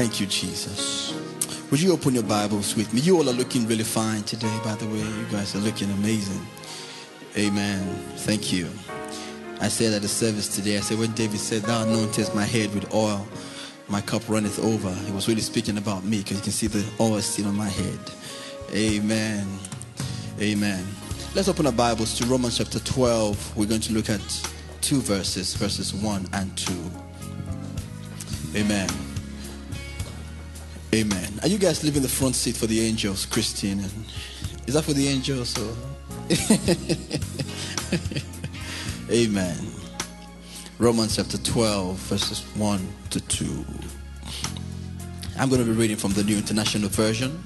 Thank you, Jesus. Would you open your Bibles with me? You all are looking really fine today, by the way. You guys are looking amazing. Amen. Thank you. I said at the service today, I said, when David said, Thou anointest my head with oil, my cup runneth over. He was really speaking about me because you can see the oil still on my head. Amen. Amen. Let's open our Bibles to Romans chapter 12. We're going to look at two verses, verses 1 and 2. Amen. Amen. Are you guys leaving the front seat for the angels, Christine? Is that for the angels? Or? Amen. Romans chapter 12, verses 1 to 2. I'm going to be reading from the New International Version.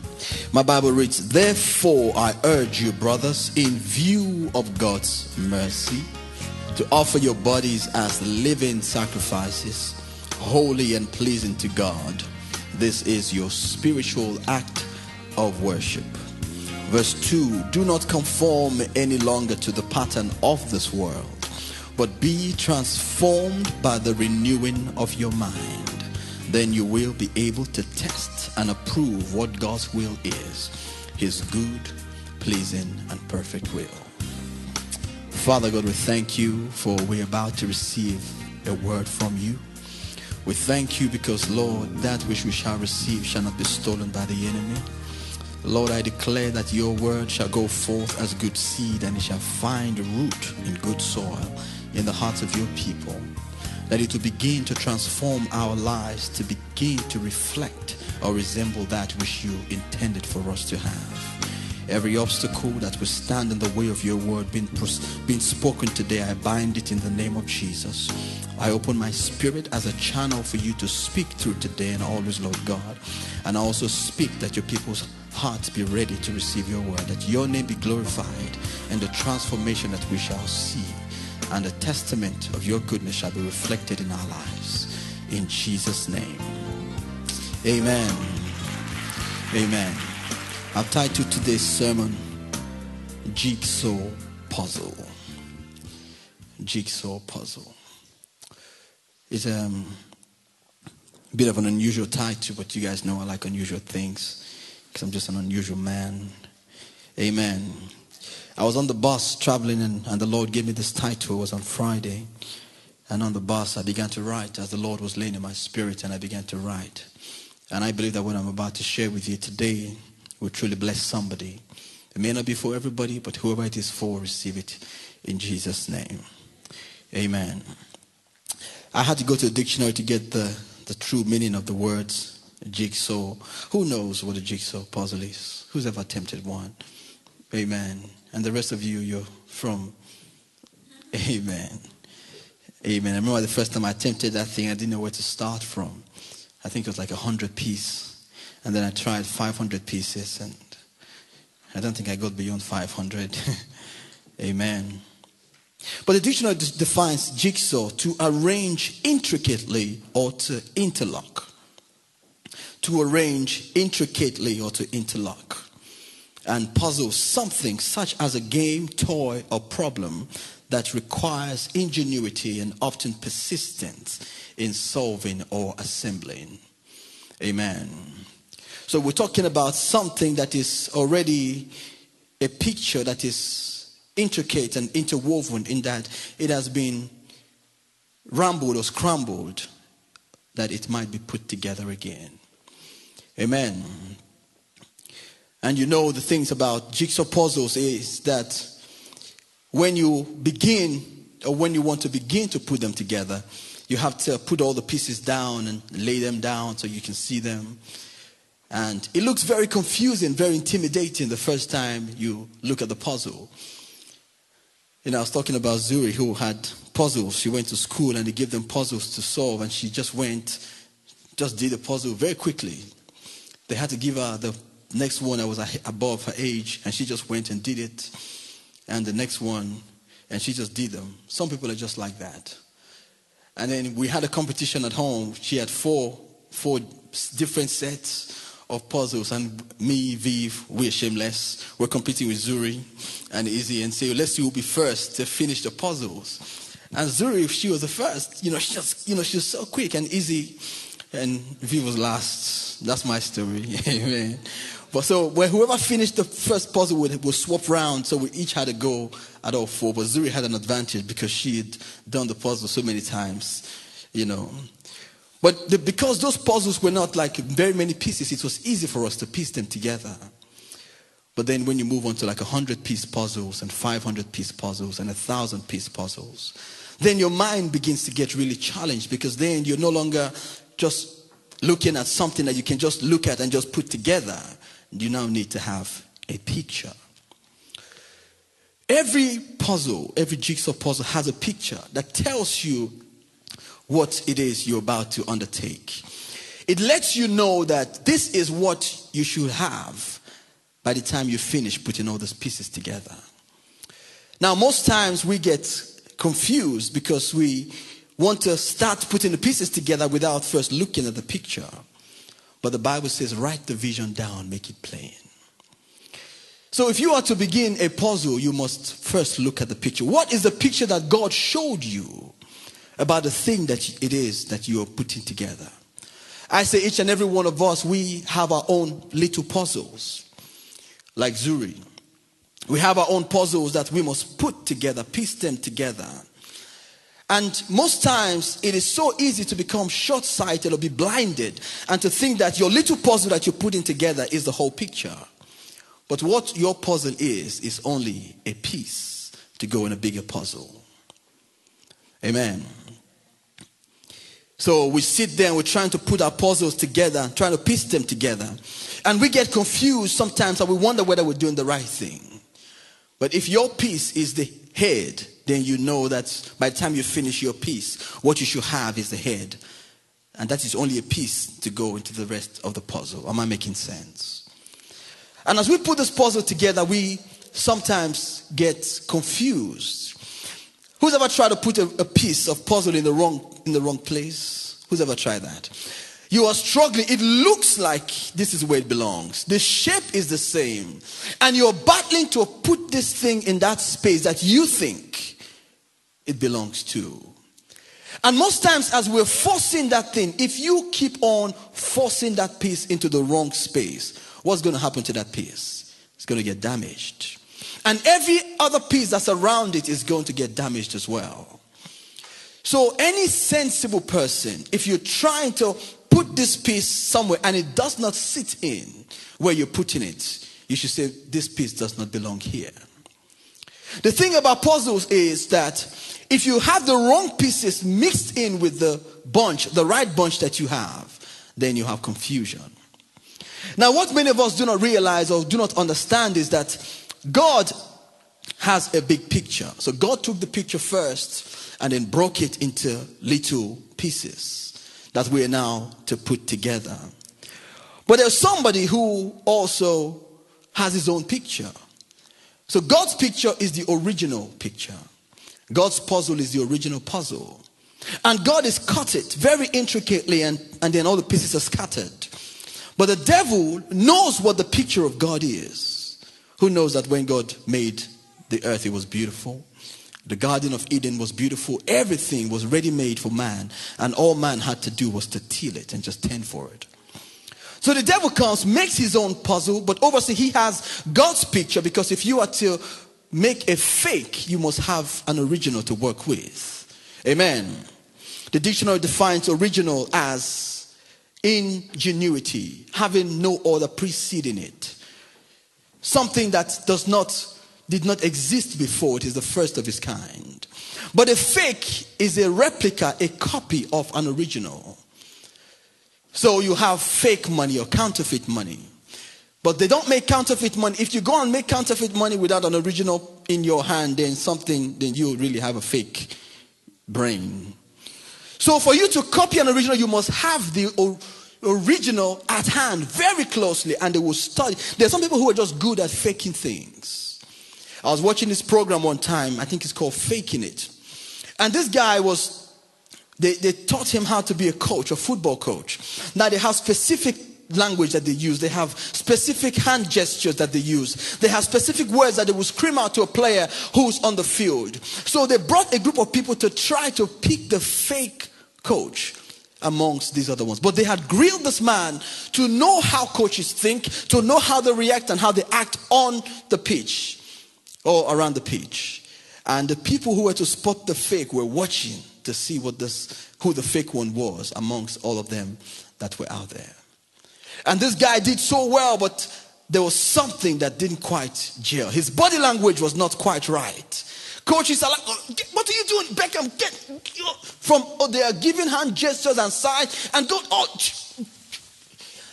My Bible reads, Therefore, I urge you, brothers, in view of God's mercy, to offer your bodies as living sacrifices, holy and pleasing to God this is your spiritual act of worship. Verse 2 Do not conform any longer to the pattern of this world, but be transformed by the renewing of your mind. Then you will be able to test and approve what God's will is His good, pleasing, and perfect will. Father God, we thank you for we're about to receive a word from you. We thank you because, Lord, that which we shall receive shall not be stolen by the enemy. Lord, I declare that your word shall go forth as good seed and it shall find root in good soil in the hearts of your people. That it will begin to transform our lives to begin to reflect or resemble that which you intended for us to have. Every obstacle that will stand in the way of your word being, being spoken today, I bind it in the name of Jesus. I open my spirit as a channel for you to speak through today and always, Lord God. And I also speak that your people's hearts be ready to receive your word, that your name be glorified, and the transformation that we shall see, and the testament of your goodness shall be reflected in our lives. In Jesus' name. Amen. Amen. I've titled today's sermon Jigsaw Puzzle. Jigsaw Puzzle. It's um, a bit of an unusual title, but you guys know I like unusual things because I'm just an unusual man. Amen. I was on the bus traveling, and, and the Lord gave me this title. It was on Friday. And on the bus, I began to write as the Lord was laying in my spirit, and I began to write. And I believe that what I'm about to share with you today will truly bless somebody. It may not be for everybody, but whoever it is for, receive it in Jesus' name. Amen. I had to go to the dictionary to get the, the true meaning of the words jigsaw. Who knows what a jigsaw puzzle is? Who's ever attempted one? Amen. And the rest of you, you're from. Amen. Amen. I remember the first time I attempted that thing, I didn't know where to start from. I think it was like a hundred piece. And then I tried 500 pieces, and I don't think I got beyond 500. Amen. But the dictionary defines jigsaw to arrange intricately or to interlock. To arrange intricately or to interlock. And puzzle something such as a game, toy, or problem that requires ingenuity and often persistence in solving or assembling. Amen. So we're talking about something that is already a picture that is intricate and interwoven in that it has been rumbled or scrambled that it might be put together again. Amen. And you know the things about jigsaw puzzles is that when you begin or when you want to begin to put them together, you have to put all the pieces down and lay them down so you can see them. And it looks very confusing, very intimidating the first time you look at the puzzle. You know, I was talking about Zuri who had puzzles. She went to school and they gave them puzzles to solve, and she just went, just did the puzzle very quickly. They had to give her the next one I was above her age, and she just went and did it. And the next one, and she just did them. Some people are just like that. And then we had a competition at home. She had four, four different sets of puzzles, and me, Viv, we're shameless. We're competing with Zuri and Izzy, and say, let's see who'll be first to finish the puzzles. And Zuri, if she was the first. You know, she just, you know, she was so quick and easy, and Viv was last. That's my story. Amen. But so when whoever finished the first puzzle would, would swap round, so we each had a go at all four. But Zuri had an advantage because she had done the puzzle so many times, you know. But the, because those puzzles were not like very many pieces, it was easy for us to piece them together. But then when you move on to like 100 piece puzzles and 500 piece puzzles and 1,000 piece puzzles, then your mind begins to get really challenged because then you're no longer just looking at something that you can just look at and just put together you now need to have a picture. Every puzzle, every jigsaw puzzle has a picture that tells you what it is you're about to undertake. It lets you know that this is what you should have by the time you finish putting all those pieces together. Now, most times we get confused because we want to start putting the pieces together without first looking at the picture. But the Bible says, write the vision down, make it plain. So if you are to begin a puzzle, you must first look at the picture. What is the picture that God showed you about the thing that it is that you are putting together? I say each and every one of us, we have our own little puzzles, like Zuri. We have our own puzzles that we must put together, piece them together. And most times it is so easy to become short sighted or be blinded and to think that your little puzzle that you're putting together is the whole picture. But what your puzzle is, is only a piece to go in a bigger puzzle. Amen. So we sit there and we're trying to put our puzzles together, trying to piece them together. And we get confused sometimes and we wonder whether we're doing the right thing. But if your piece is the head, then you know that by the time you finish your piece, what you should have is the head. And that is only a piece to go into the rest of the puzzle. Am I making sense? And as we put this puzzle together, we sometimes get confused. Who's ever tried to put a, a piece of puzzle in the wrong in the wrong place? Who's ever tried that? You are struggling. It looks like this is where it belongs. The shape is the same. And you're battling to put this thing in that space that you think it belongs to. And most times, as we're forcing that thing, if you keep on forcing that piece into the wrong space, what's going to happen to that piece? It's going to get damaged. And every other piece that's around it is going to get damaged as well. So, any sensible person, if you're trying to put this piece somewhere and it does not sit in where you're putting it, you should say, This piece does not belong here. The thing about puzzles is that if you have the wrong pieces mixed in with the bunch, the right bunch that you have, then you have confusion. Now, what many of us do not realize or do not understand is that God has a big picture. So, God took the picture first and then broke it into little pieces that we are now to put together. But there's somebody who also has his own picture. So, God's picture is the original picture. God's puzzle is the original puzzle. And God has cut it very intricately, and, and then all the pieces are scattered. But the devil knows what the picture of God is. Who knows that when God made the earth, it was beautiful? The Garden of Eden was beautiful. Everything was ready made for man. And all man had to do was to till it and just tend for it. So the devil comes, makes his own puzzle, but obviously he has God's picture because if you are to make a fake, you must have an original to work with. Amen. The dictionary defines original as ingenuity, having no other preceding it. Something that does not did not exist before, it is the first of its kind. But a fake is a replica, a copy of an original. So you have fake money or counterfeit money. But they don't make counterfeit money. If you go and make counterfeit money without an original in your hand, then something, then you really have a fake brain. So for you to copy an original, you must have the original at hand very closely and they will study. There are some people who are just good at faking things. I was watching this program one time. I think it's called Faking It. And this guy was, they, they taught him how to be a coach, a football coach. Now they have specific language that they use. They have specific hand gestures that they use. They have specific words that they will scream out to a player who's on the field. So they brought a group of people to try to pick the fake coach amongst these other ones. But they had grilled this man to know how coaches think, to know how they react and how they act on the pitch or around the pitch. And the people who were to spot the fake were watching to see what this, who the fake one was amongst all of them that were out there. And this guy did so well, but there was something that didn't quite gel. His body language was not quite right. Coaches are like, what are you doing, Beckham? Get from oh, they are giving hand gestures and signs and don't oh,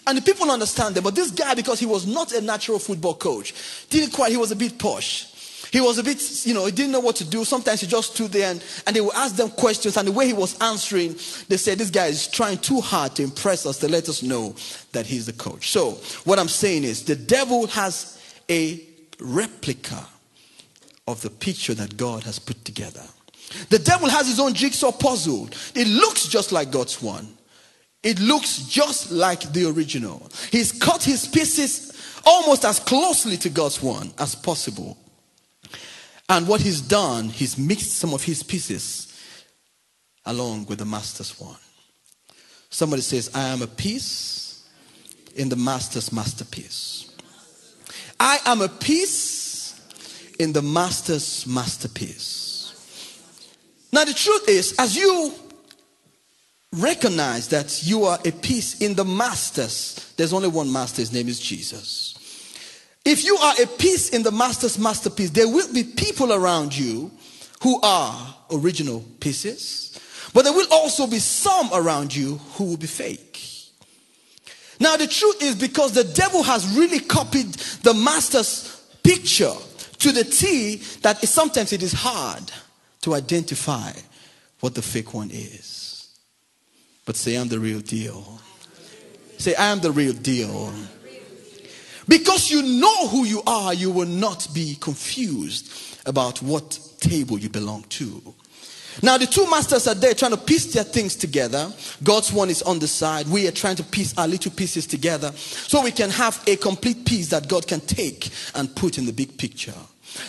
and the people understand them. But this guy, because he was not a natural football coach, didn't quite. He was a bit posh. He was a bit, you know, he didn't know what to do. Sometimes he just stood there and, and they would ask them questions. And the way he was answering, they said, This guy is trying too hard to impress us, to let us know that he's the coach. So, what I'm saying is, the devil has a replica of the picture that God has put together. The devil has his own jigsaw puzzle. It looks just like God's one. It looks just like the original. He's cut his pieces almost as closely to God's one as possible. And what he's done, he's mixed some of his pieces along with the master's one. Somebody says, I am a piece in the master's masterpiece. I am a piece in the master's masterpiece. Now, the truth is, as you recognize that you are a piece in the master's, there's only one master, his name is Jesus. If you are a piece in the master's masterpiece, there will be people around you who are original pieces, but there will also be some around you who will be fake. Now, the truth is because the devil has really copied the master's picture to the T that sometimes it is hard to identify what the fake one is. But say, I'm the real deal. Say, I am the real deal. Because you know who you are, you will not be confused about what table you belong to. Now, the two masters are there trying to piece their things together. God's one is on the side. We are trying to piece our little pieces together so we can have a complete piece that God can take and put in the big picture.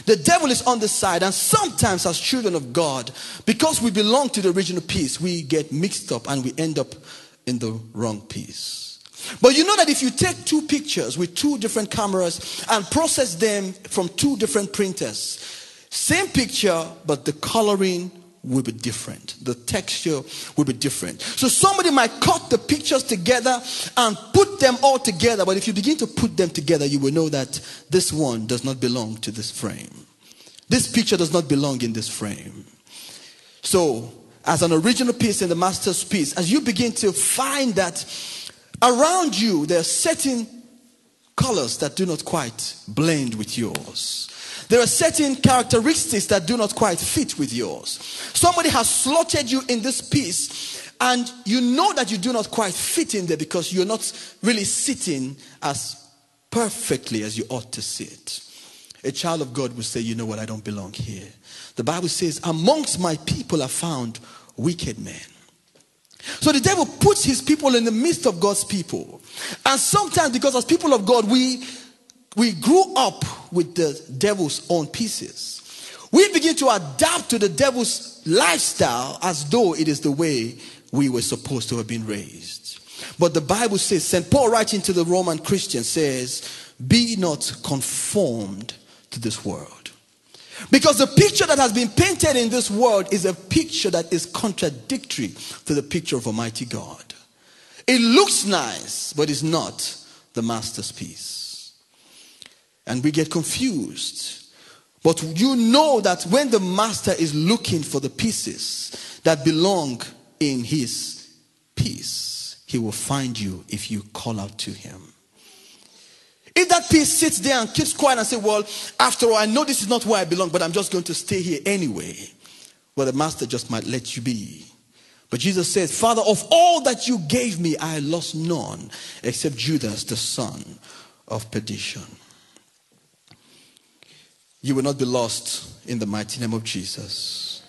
The devil is on the side, and sometimes, as children of God, because we belong to the original piece, we get mixed up and we end up in the wrong piece. But you know that if you take two pictures with two different cameras and process them from two different printers, same picture, but the coloring will be different. The texture will be different. So somebody might cut the pictures together and put them all together, but if you begin to put them together, you will know that this one does not belong to this frame. This picture does not belong in this frame. So, as an original piece in the master's piece, as you begin to find that around you there are certain colors that do not quite blend with yours. There are certain characteristics that do not quite fit with yours. Somebody has slotted you in this piece, and you know that you do not quite fit in there because you're not really sitting as perfectly as you ought to sit. A child of God will say, You know what? I don't belong here. The Bible says, Amongst my people are found wicked men. So the devil puts his people in the midst of God's people. And sometimes, because as people of God, we we grew up with the devil's own pieces. We begin to adapt to the devil's lifestyle as though it is the way we were supposed to have been raised. But the Bible says, St. Paul writing to the Roman Christian says, Be not conformed to this world. Because the picture that has been painted in this world is a picture that is contradictory to the picture of Almighty God. It looks nice, but it's not the master's piece and we get confused. But you know that when the master is looking for the pieces that belong in his piece, he will find you if you call out to him. If that piece sits there and keeps quiet and say, Well, after all, I know this is not where I belong, but I'm just going to stay here anyway. Well, the master just might let you be. But Jesus says, Father, of all that you gave me, I lost none except Judas, the son of perdition. you will not be lost in the mighty name of Jesus.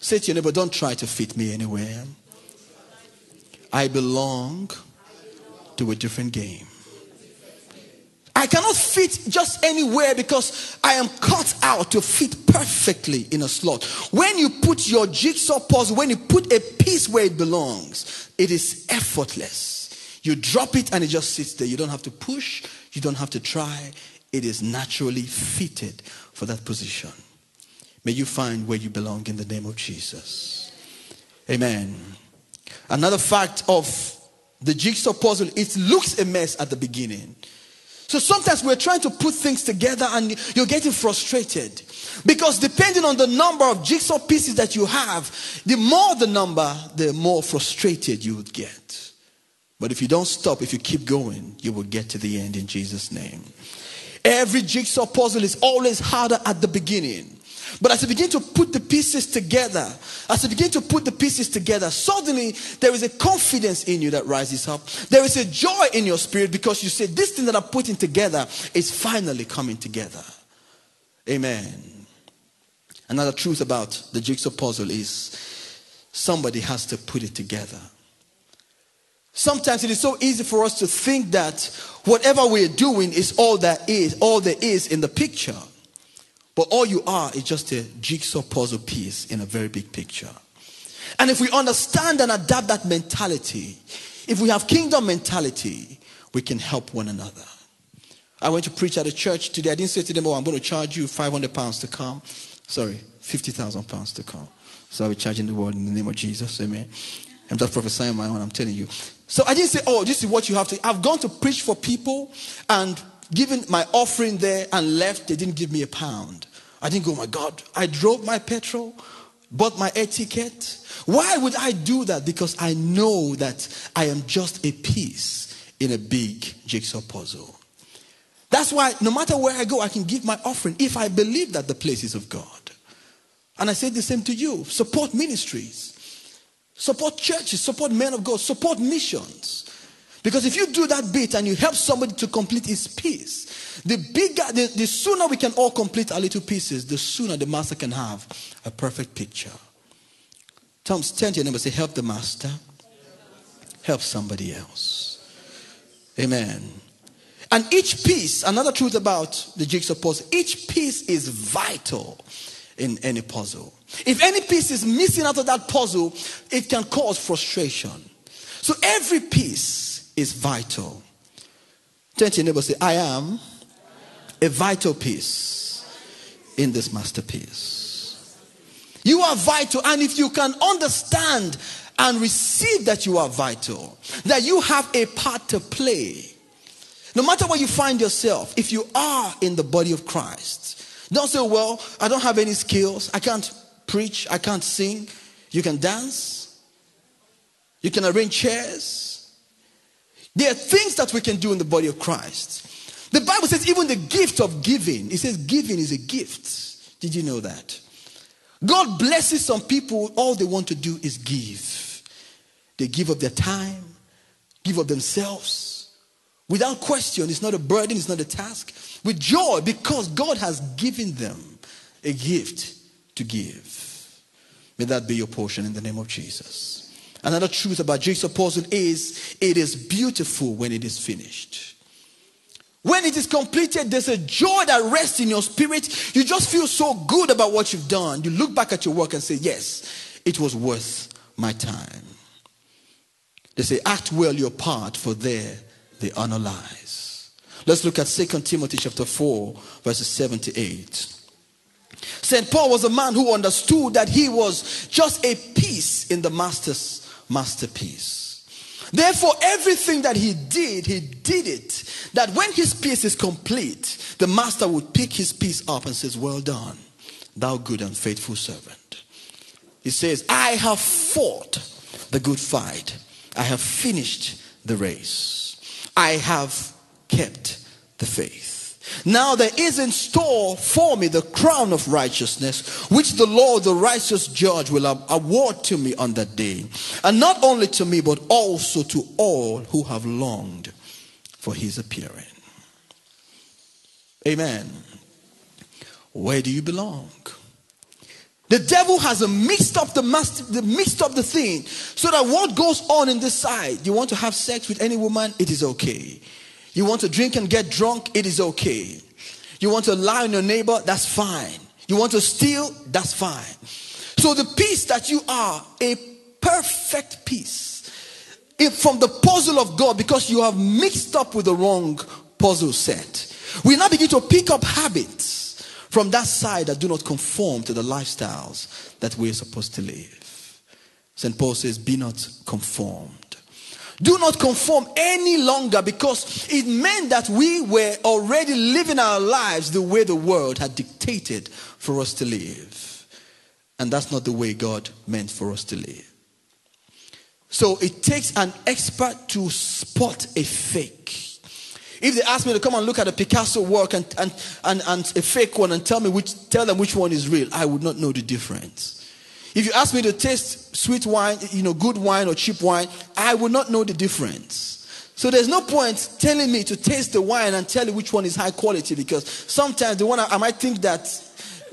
Say to your neighbor, don't try to fit me anywhere. I belong to a different game. I cannot fit just anywhere because I am cut out to fit perfectly in a slot. When you put your jigsaw puzzle, when you put a piece where it belongs, it is effortless. You drop it and it just sits there. You don't have to push, you don't have to try. It is naturally fitted for that position. May you find where you belong in the name of Jesus. Amen. Another fact of the jigsaw puzzle, it looks a mess at the beginning. So sometimes we're trying to put things together and you're getting frustrated. Because depending on the number of jigsaw pieces that you have, the more the number, the more frustrated you would get. But if you don't stop, if you keep going, you will get to the end in Jesus' name. Every jigsaw puzzle is always harder at the beginning. But as you begin to put the pieces together, as you begin to put the pieces together, suddenly there is a confidence in you that rises up. There is a joy in your spirit because you say, This thing that I'm putting together is finally coming together. Amen. Another truth about the jigsaw puzzle is somebody has to put it together. Sometimes it is so easy for us to think that whatever we're doing is all that is, all there is in the picture. But all you are is just a jigsaw puzzle piece in a very big picture. And if we understand and adapt that mentality, if we have kingdom mentality, we can help one another. I went to preach at a church today. I didn't say to them, Oh, I'm going to charge you 500 pounds to come. Sorry, 50,000 pounds to come. So I'll be charging the world in the name of Jesus. Amen. I'm just prophesying my own, I'm telling you. So I didn't say, Oh, this is what you have to. I've gone to preach for people and given my offering there and left, they didn't give me a pound. I didn't go, oh my God, I drove my petrol, bought my ticket. Why would I do that? Because I know that I am just a piece in a big jigsaw puzzle. That's why no matter where I go, I can give my offering if I believe that the place is of God. And I say the same to you support ministries, support churches, support men of God, support missions. Because if you do that bit and you help somebody to complete his piece, the bigger, the, the sooner we can all complete our little pieces, the sooner the master can have a perfect picture. Tom, stand to your neighbor say, help the master, help somebody else. Amen. And each piece, another truth about the jigsaw puzzle, each piece is vital in any puzzle. If any piece is missing out of that puzzle, it can cause frustration. So every piece is vital. Turn to your neighbor say, I am a vital piece in this masterpiece. You are vital, and if you can understand and receive that you are vital, that you have a part to play, no matter where you find yourself, if you are in the body of Christ, don't say, Well, I don't have any skills, I can't preach, I can't sing. You can dance, you can arrange chairs, there are things that we can do in the body of Christ. The Bible says, even the gift of giving, it says, giving is a gift. Did you know that? God blesses some people, all they want to do is give. They give up their time, give up themselves. Without question, it's not a burden, it's not a task. With joy, because God has given them a gift to give. May that be your portion in the name of Jesus. Another truth about jigsaw puzzle is it is beautiful when it is finished. When it is completed, there's a joy that rests in your spirit. You just feel so good about what you've done. You look back at your work and say, Yes, it was worth my time. They say, Act well your part, for there the honor lies. Let's look at 2 Timothy chapter 4, verses 7 to 8. St. Paul was a man who understood that he was just a piece in the master's masterpiece. Therefore, everything that he did, he did it that when his piece is complete, the master would pick his piece up and says, Well done, thou good and faithful servant. He says, I have fought the good fight, I have finished the race, I have kept the faith. Now there is in store for me the crown of righteousness, which the Lord, the righteous judge, will award to me on that day. And not only to me, but also to all who have longed for his appearing. Amen. where do you belong? The devil has a mixed up the, master, the mixed up the thing so that what goes on in this side, you want to have sex with any woman, it is okay. You want to drink and get drunk, it is okay. You want to lie on your neighbor, that's fine. You want to steal, that's fine. So the piece that you are, a perfect piece from the puzzle of God because you have mixed up with the wrong puzzle set. We now begin to pick up habits from that side that do not conform to the lifestyles that we're supposed to live. St. Paul says, Be not conformed. Do not conform any longer because it meant that we were already living our lives the way the world had dictated for us to live. And that's not the way God meant for us to live. So it takes an expert to spot a fake. If they ask me to come and look at a Picasso work and, and, and, and a fake one and tell me which tell them which one is real, I would not know the difference. If you ask me to taste sweet wine, you know, good wine or cheap wine, I would not know the difference. So there's no point telling me to taste the wine and tell you which one is high quality because sometimes the one I, I might think that,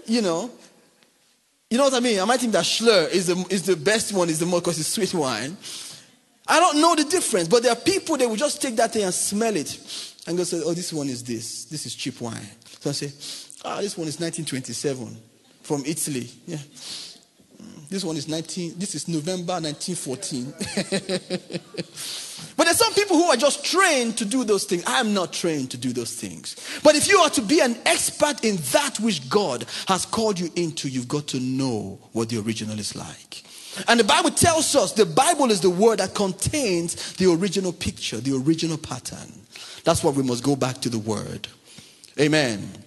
you know, you know what I mean? I might think that Shloer is the, is the best one, is the most because it's sweet wine. I don't know the difference, but there are people that will just take that thing and smell it and go say, oh, this one is this. This is cheap wine. So I say, ah, this one is 1927 from Italy. Yeah. This one is 19, this is November 1914. but there's some people who are just trained to do those things. I'm not trained to do those things. But if you are to be an expert in that which God has called you into, you've got to know what the original is like. And the Bible tells us the Bible is the word that contains the original picture, the original pattern. That's why we must go back to the word. Amen.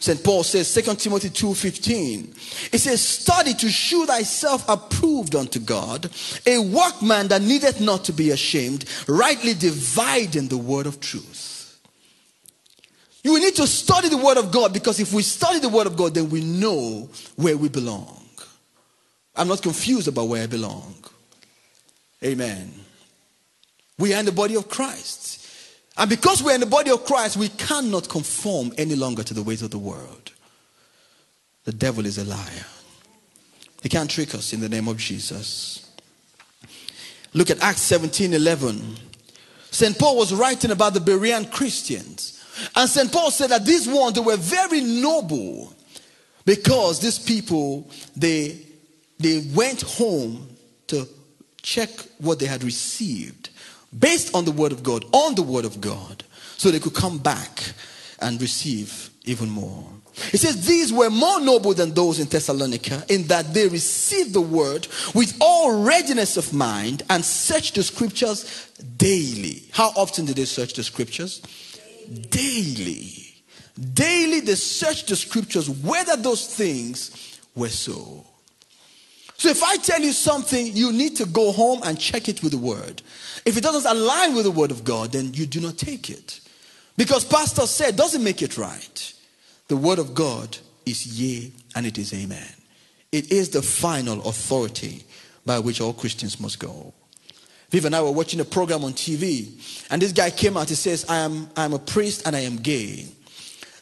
St. Paul says, 2 Timothy 2.15, it says, Study to shew thyself approved unto God, a workman that needeth not to be ashamed, rightly dividing the word of truth. You need to study the word of God because if we study the word of God, then we know where we belong. I'm not confused about where I belong. Amen. We are in the body of Christ. And because we're in the body of Christ, we cannot conform any longer to the ways of the world. The devil is a liar. He can't trick us in the name of Jesus. Look at Acts 17 11. St. Paul was writing about the Berean Christians. And St. Paul said that these ones they were very noble because these people they they went home to check what they had received based on the word of God, on the word of God, so they could come back and receive even more. It says, These were more noble than those in Thessalonica, in that they received the word with all readiness of mind and searched the scriptures daily. How often did they search the scriptures? Daily. Daily they searched the scriptures whether those things were so. So if I tell you something, you need to go home and check it with the word. If it doesn't align with the word of God, then you do not take it. Because pastor said doesn't make it right. The word of God is yea and it is amen. It is the final authority by which all Christians must go. Viv and I were watching a program on TV, and this guy came out. He says, I am, I am a priest and I am gay.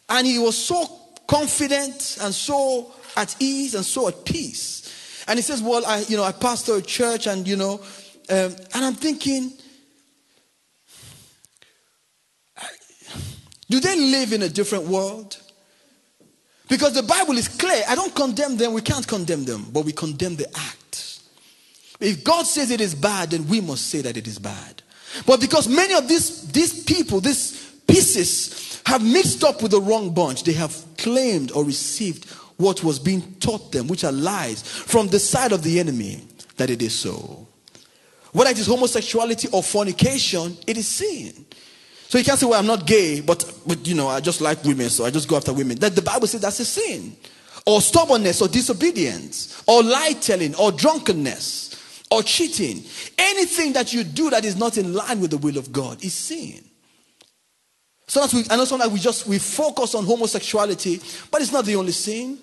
And he was so confident and so at ease and so at peace. And he says, Well, I, you know, I pastor a church, and you know, um, and I'm thinking, do they live in a different world? Because the Bible is clear. I don't condemn them. We can't condemn them, but we condemn the act. If God says it is bad, then we must say that it is bad. But because many of these, these people, these pieces, have mixed up with the wrong bunch, they have claimed or received what was being taught them, which are lies, from the side of the enemy, that it is so. Whether it is homosexuality or fornication, it is sin. So you can't say, well, I'm not gay, but, but you know, I just like women, so I just go after women. That the Bible says that's a sin. Or stubbornness or disobedience, or lie telling, or drunkenness, or cheating. Anything that you do that is not in line with the will of God is sin. Sometimes we, I know sometimes we just we focus on homosexuality, but it's not the only sin.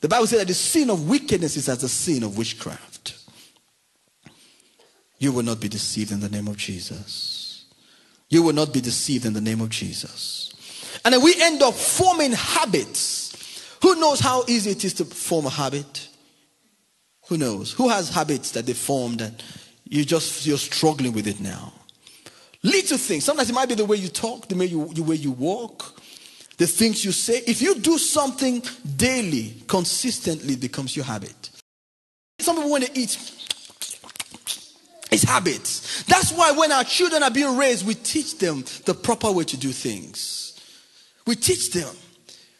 The Bible says that the sin of wickedness is as the sin of witchcraft you will not be deceived in the name of Jesus. You will not be deceived in the name of Jesus. And then we end up forming habits, Who knows how easy it is to form a habit? Who knows? Who has habits that they formed and you just you're struggling with it now? Little things. Sometimes it might be the way you talk, the way you, the way you walk, the things you say. If you do something daily, consistently, becomes your habit. Some people when they eat, it's habits. That's why when our children are being raised, we teach them the proper way to do things. We teach them.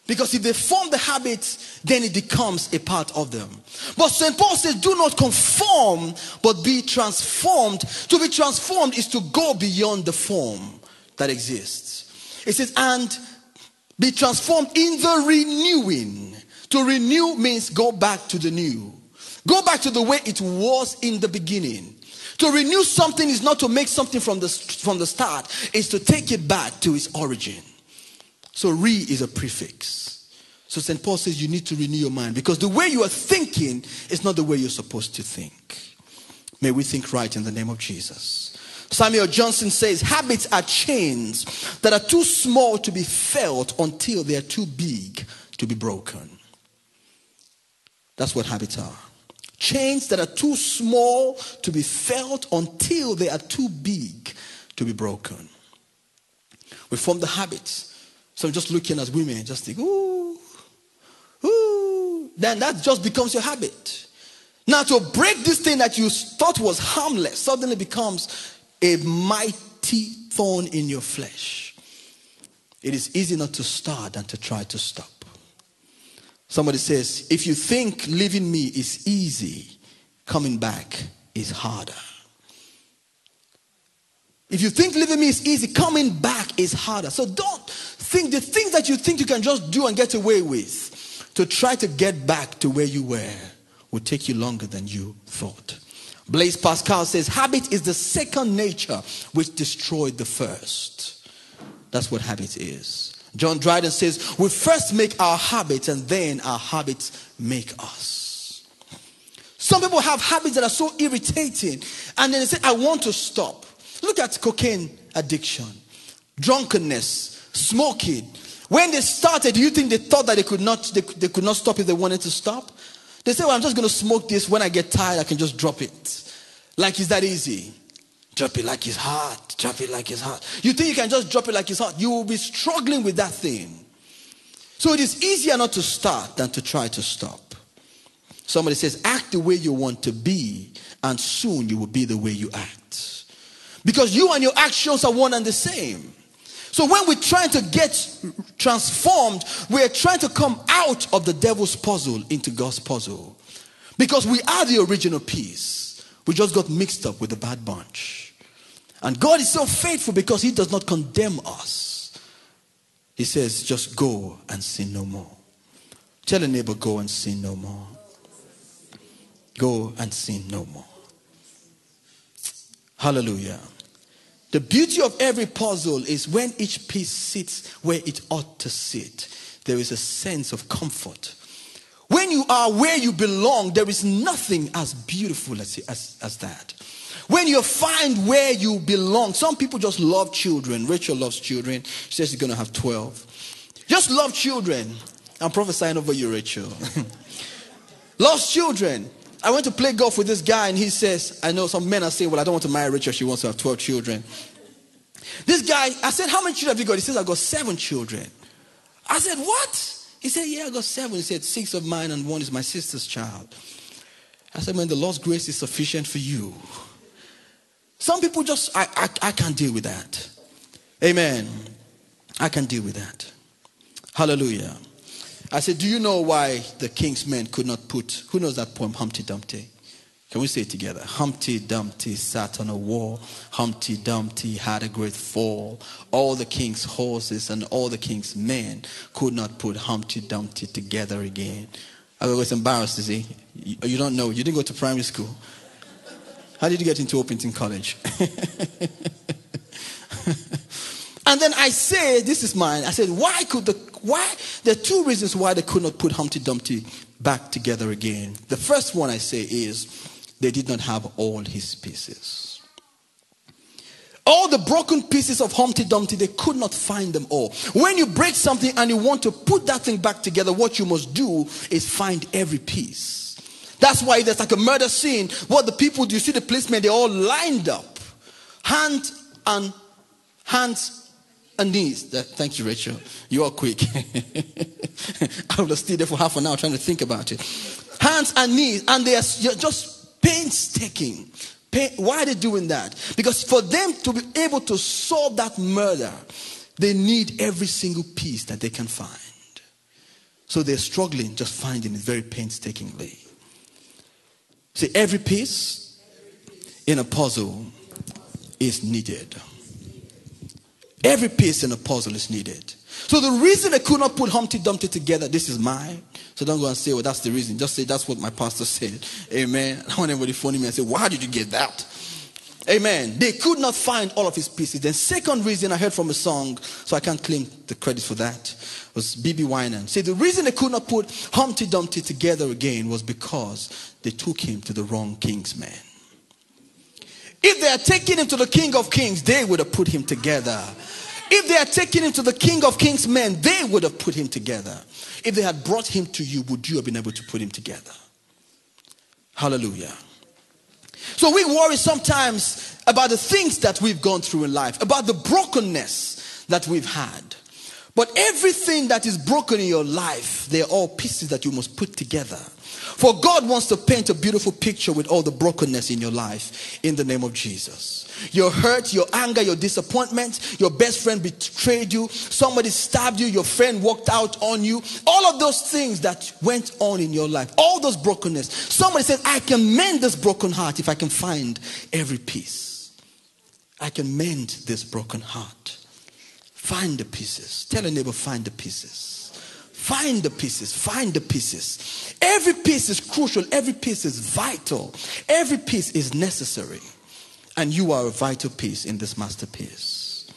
Because if they form the habit, then it becomes a part of them. But St. Paul says, do not conform, but be transformed. To be transformed is to go beyond the form that exists. It says, and be transformed in the renewing. To renew means go back to the new. Go back to the way it was in the beginning. To renew something is not to make something from the, from the start, it's to take it back to its origin. So re is a prefix. So St. Paul says you need to renew your mind because the way you are thinking is not the way you're supposed to think. May we think right in the name of Jesus. Samuel Johnson says habits are chains that are too small to be felt until they are too big to be broken. That's what habits are. Chains that are too small to be felt until they are too big to be broken. We form the habits so just looking at women, just think, ooh, ooh. Then that just becomes your habit. Now, to break this thing that you thought was harmless suddenly becomes a mighty thorn in your flesh. It is easy not to start than to try to stop. Somebody says, if you think leaving me is easy, coming back is harder. If you think leaving me is easy, coming back is harder. So don't think the things that you think you can just do and get away with to try to get back to where you were will take you longer than you thought. Blaise Pascal says, habit is the second nature which destroyed the first. That's what habit is. John Dryden says, we first make our habits and then our habits make us. Some people have habits that are so irritating and then they say, I want to stop. Look at cocaine addiction, drunkenness, smoking. When they started, do you think they thought that they could not they, they could not stop if they wanted to stop? They said, Well, I'm just gonna smoke this. When I get tired, I can just drop it. Like is that easy? Drop it like it's hot. Drop it like it's hot. You think you can just drop it like it's hot? You will be struggling with that thing. So it is easier not to start than to try to stop. Somebody says, act the way you want to be, and soon you will be the way you act. Because you and your actions are one and the same. So when we're trying to get transformed, we're trying to come out of the devil's puzzle into God's puzzle. Because we are the original piece. We just got mixed up with the bad bunch. And God is so faithful because He does not condemn us. He says, just go and sin no more. Tell a neighbor, go and sin no more. Go and sin no more. Hallelujah. The beauty of every puzzle is when each piece sits where it ought to sit, there is a sense of comfort. When you are where you belong, there is nothing as beautiful as, as, as that. When you find where you belong, some people just love children. Rachel loves children. She says she's going to have 12. Just love children. I'm prophesying over you, Rachel. loves children. I went to play golf with this guy, and he says, I know some men are saying, Well, I don't want to marry Rachel. She wants to have 12 children. This guy, I said, How many children have you got? He says, I got seven children. I said, What? He said, Yeah, I got seven. He said, Six of mine, and one is my sister's child. I said, Man, the Lord's grace is sufficient for you. Some people just, I, I, I can't deal with that. Amen. I can deal with that. Hallelujah. I said, Do you know why the king's men could not put, who knows that poem, Humpty Dumpty? Can we say it together? Humpty Dumpty sat on a wall. Humpty Dumpty had a great fall. All the king's horses and all the king's men could not put Humpty Dumpty together again. I was embarrassed to see. You don't know. You didn't go to primary school. How did you get into Orpington College? and then I said, this is mine. I said, why could the why? There are two reasons why they could not put Humpty Dumpty back together again. The first one I say is they did not have all his pieces. All the broken pieces of Humpty Dumpty, they could not find them all. When you break something and you want to put that thing back together, what you must do is find every piece. That's why there's like a murder scene. What the people do, you see the policemen, they're all lined up. Hand and hands and knees. Thank you, Rachel. You are quick. I would have stayed there for half an hour trying to think about it. Hands and knees, and they are just painstaking. Pain, why are they doing that? Because for them to be able to solve that murder, they need every single piece that they can find. So they're struggling just finding it very painstakingly. See, every piece in a puzzle is needed. Every piece in a puzzle is needed. So the reason they could not put Humpty Dumpty together, this is mine. So don't go and say, well, that's the reason. Just say, that's what my pastor said. Amen. I want everybody phone me and say, why did you get that? Amen. They could not find all of his pieces. Then second reason I heard from a song, so I can't claim the credit for that, was BeBe Winans. See, the reason they could not put Humpty Dumpty together again was because they took him to the wrong king's man. If they had taken him to the King of Kings, they would have put him together. If they had taken him to the King of Kings men, they would have put him together. If they had brought him to you, would you have been able to put him together? Hallelujah. So we worry sometimes about the things that we've gone through in life, about the brokenness that we've had. But everything that is broken in your life, they're all pieces that you must put together for God wants to paint a beautiful picture with all the brokenness in your life in the name of Jesus. Your hurt, your anger, your disappointment, your best friend betrayed you, somebody stabbed you, your friend walked out on you, all of those things that went on in your life, all those brokenness. Somebody said, I can mend this broken heart if I can find every piece. I can mend this broken heart. Find the pieces. Tell a neighbor, find the pieces. Find the pieces, find the pieces. Every piece is crucial, every piece is vital, every piece is necessary. And you are a vital piece in this masterpiece.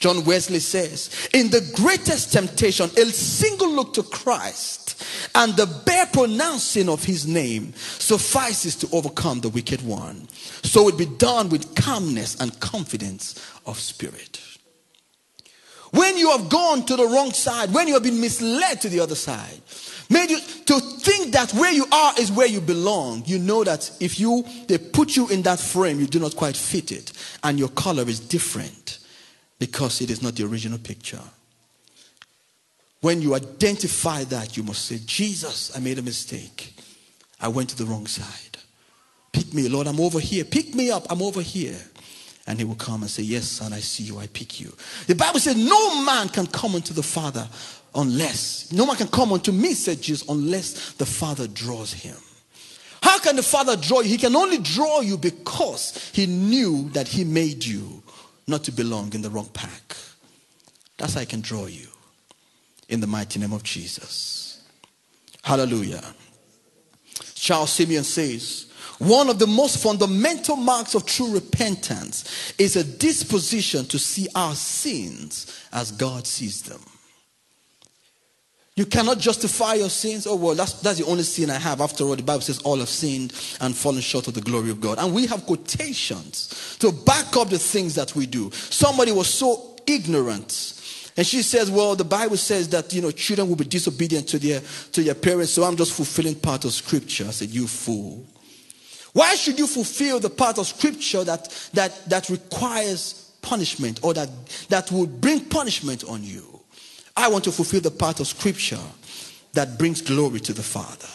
John Wesley says, In the greatest temptation, a single look to Christ and the bare pronouncing of his name suffices to overcome the wicked one. So it be done with calmness and confidence of spirit. When you have gone to the wrong side, when you have been misled to the other side, made you to think that where you are is where you belong, you know that if you they put you in that frame, you do not quite fit it, and your color is different because it is not the original picture. When you identify that, you must say, Jesus, I made a mistake. I went to the wrong side. Pick me, Lord, I'm over here. Pick me up, I'm over here. And he will come and say, Yes, son, I see you, I pick you. The Bible says, No man can come unto the Father unless, no man can come unto me, said Jesus, unless the Father draws him. How can the Father draw you? He can only draw you because he knew that he made you not to belong in the wrong pack. That's how I can draw you in the mighty name of Jesus. Hallelujah. Charles Simeon says, one of the most fundamental marks of true repentance is a disposition to see our sins as God sees them. You cannot justify your sins. Oh, well, that's, that's the only sin I have. After all, the Bible says all have sinned and fallen short of the glory of God. And we have quotations to back up the things that we do. Somebody was so ignorant. And she says, Well, the Bible says that you know children will be disobedient to their to their parents, so I'm just fulfilling part of scripture. I said, You fool. Why should you fulfill the part of scripture that, that, that requires punishment or that, that would bring punishment on you? I want to fulfill the part of scripture that brings glory to the Father.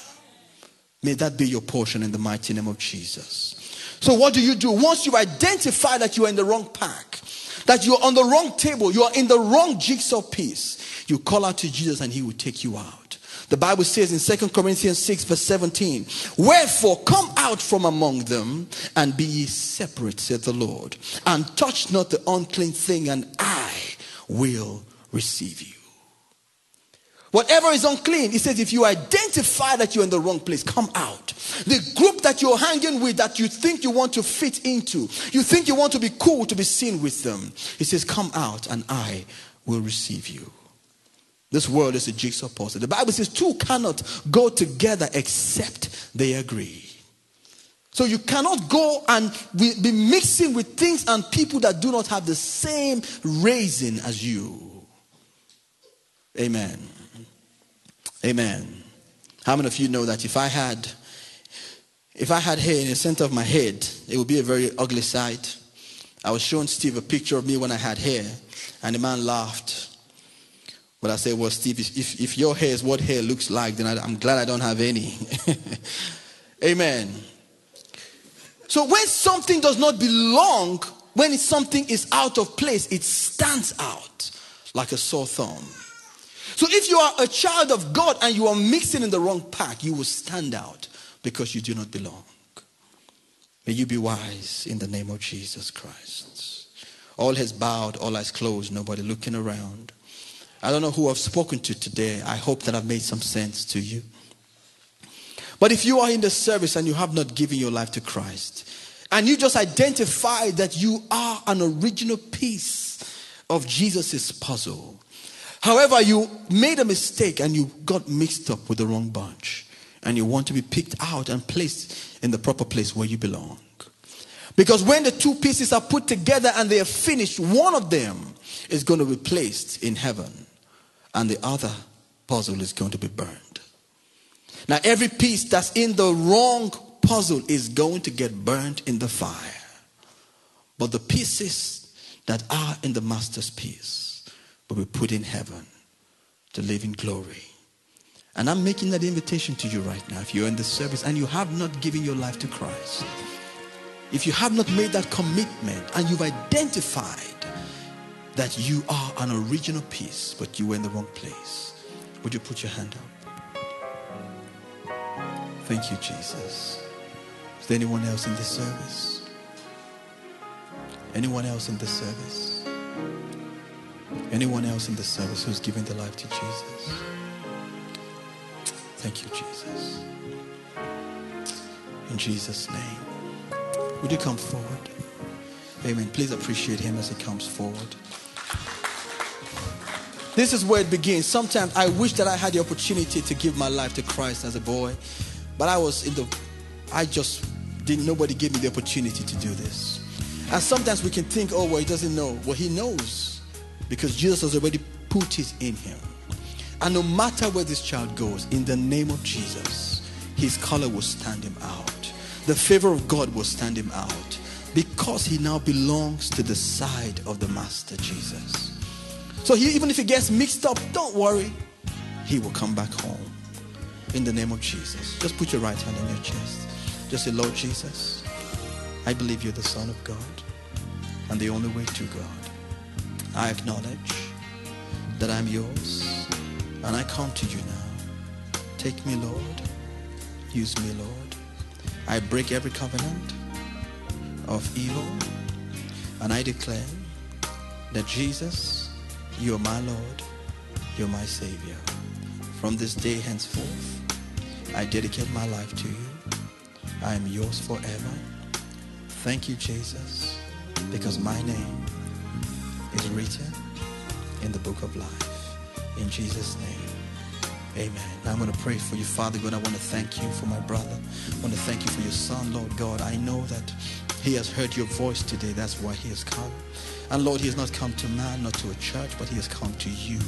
May that be your portion in the mighty name of Jesus. So, what do you do? Once you identify that you are in the wrong pack, that you're on the wrong table, you are in the wrong jigsaw piece, you call out to Jesus and he will take you out. The Bible says in 2 Corinthians 6, verse 17, Wherefore come out from among them and be ye separate, said the Lord, and touch not the unclean thing, and I will receive you. Whatever is unclean, he says, if you identify that you're in the wrong place, come out. The group that you're hanging with that you think you want to fit into, you think you want to be cool to be seen with them, he says, come out and I will receive you. This world is a jigsaw puzzle. The Bible says two cannot go together except they agree. So you cannot go and be mixing with things and people that do not have the same raising as you. Amen. Amen. How many of you know that if I had if I had hair in the center of my head, it would be a very ugly sight. I was showing Steve a picture of me when I had hair, and the man laughed. But I said, Well, Steve, if, if your hair is what hair looks like, then I, I'm glad I don't have any. Amen. So when something does not belong, when something is out of place, it stands out like a sore thumb. So if you are a child of God and you are mixing in the wrong pack, you will stand out because you do not belong. May you be wise in the name of Jesus Christ. All has bowed, all has closed, nobody looking around. I don't know who I've spoken to today. I hope that I've made some sense to you. But if you are in the service and you have not given your life to Christ, and you just identify that you are an original piece of Jesus' puzzle, however, you made a mistake and you got mixed up with the wrong bunch, and you want to be picked out and placed in the proper place where you belong. Because when the two pieces are put together and they are finished, one of them is going to be placed in heaven, and the other puzzle is going to be burned. Now, every piece that's in the wrong puzzle is going to get burned in the fire. But the pieces that are in the master's piece will be put in heaven to live in glory. And I'm making that invitation to you right now. If you're in the service and you have not given your life to Christ, if you have not made that commitment and you've identified that you are an original piece, but you were in the wrong place, would you put your hand up? Thank you, Jesus. Is there anyone else in the service? Anyone else in the service? Anyone else in the service who's giving their life to Jesus? Thank you, Jesus. In Jesus' name. Would you come forward? Amen. Please appreciate him as he comes forward. This is where it begins. Sometimes I wish that I had the opportunity to give my life to Christ as a boy. But I was in the, I just didn't, nobody gave me the opportunity to do this. And sometimes we can think, oh, well, he doesn't know. Well, he knows because Jesus has already put it in him. And no matter where this child goes, in the name of Jesus, his color will stand him out. The favor of God will stand him out because he now belongs to the side of the Master Jesus. So he, even if he gets mixed up, don't worry, he will come back home in the name of Jesus. Just put your right hand on your chest. Just say, Lord Jesus, I believe you're the Son of God and the only way to God. I acknowledge that I'm yours and I come to you now. Take me, Lord. Use me, Lord. I break every covenant of evil and I declare that Jesus, you are my Lord, you're my Savior. From this day henceforth, I dedicate my life to you. I am yours forever. Thank you, Jesus, because my name is written in the book of life. In Jesus' name. Amen. I'm going to pray for you, Father God. I want to thank you for my brother. I want to thank you for your son, Lord God. I know that he has heard your voice today. That's why he has come. And Lord, he has not come to man, not to a church, but he has come to you.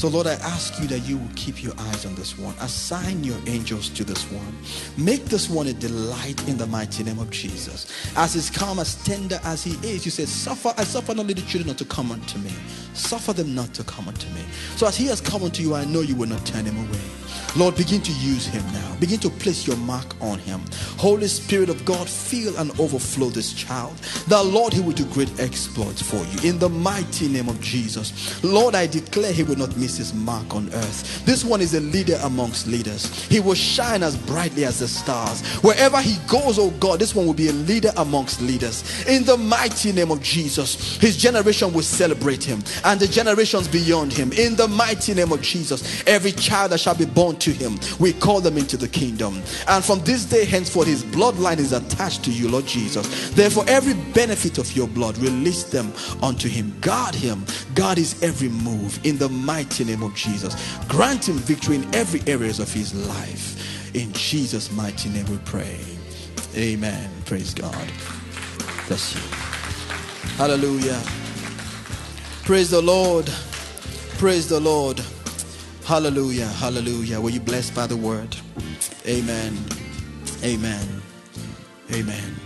So, Lord, I ask you that you will keep your eyes on this one. Assign your angels to this one. Make this one a delight in the mighty name of Jesus. As is calm, as tender as he is, you said, Suffer, I suffer not little children not to come unto me. Suffer them not to come unto me. So as he has come unto you, I know you will not turn him away. Lord, begin to use him now. Begin to place your mark on him. Holy Spirit of God, fill and overflow this child. The Lord, he will do great exploits for you. In the mighty name of Jesus. Lord, I declare he will not miss his mark on earth. This one is a leader amongst leaders. He will shine as brightly as the stars. Wherever he goes, oh God, this one will be a leader amongst leaders. In the mighty name of Jesus, his generation will celebrate him and the generations beyond him. In the mighty name of Jesus, every child that shall be born to him, we call them into the kingdom. And from this day henceforth, his bloodline is attached to you, Lord Jesus. Therefore, every benefit of your blood, release them unto him. Guard him. Guard his every move in the mighty name of Jesus. Grant him victory in every areas of his life. In Jesus' mighty name we pray. Amen. Praise God. Bless you. Hallelujah. Praise the Lord. Praise the Lord. Hallelujah. Hallelujah. Were you blessed by the word? Amen. Amen. Amen.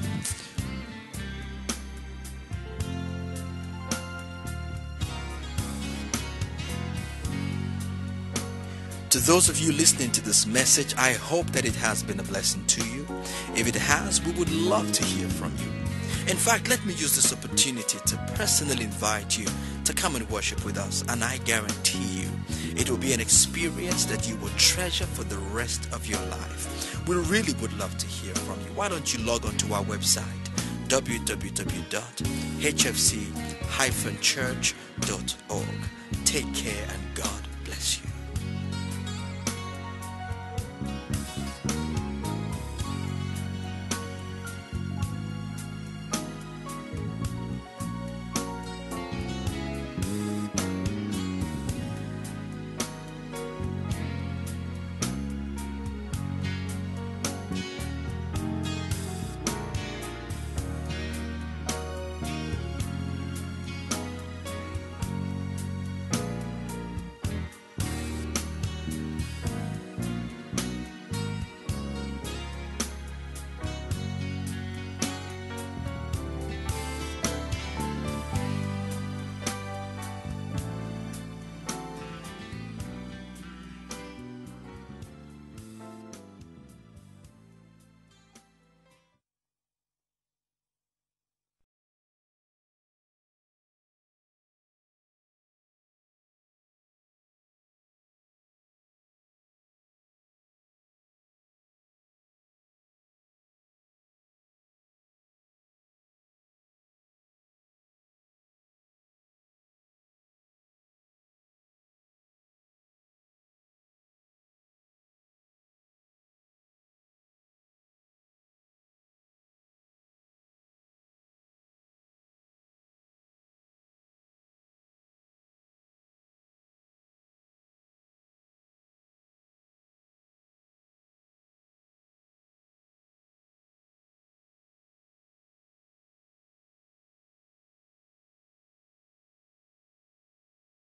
To those of you listening to this message, I hope that it has been a blessing to you. If it has, we would love to hear from you. In fact, let me use this opportunity to personally invite you to come and worship with us, and I guarantee you it will be an experience that you will treasure for the rest of your life. We really would love to hear from you. Why don't you log on to our website www.hfc-church.org. Take care and God